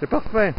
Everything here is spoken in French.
C'est parfait.